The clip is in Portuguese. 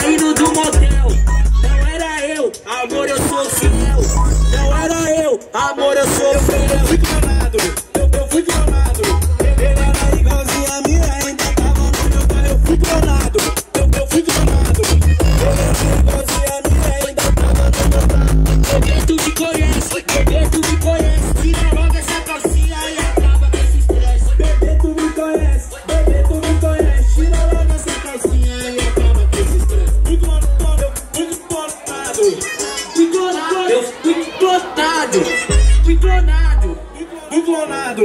saindo do motel. Não era eu, amor, eu sou fiel. Não era eu, amor, eu sou fiel. Fui clonado, eu, eu fui clonado. Ele era igualzinho a mim, ainda tava no meu pai. Eu fui clonado, eu, eu fui clonado. Ele era igualzinho a mim, ainda tava no meu pai. Bebê, tu me conhece, bebê, clonado. Fui clonado, eu fui clonado, fui clonado. Fui clonado.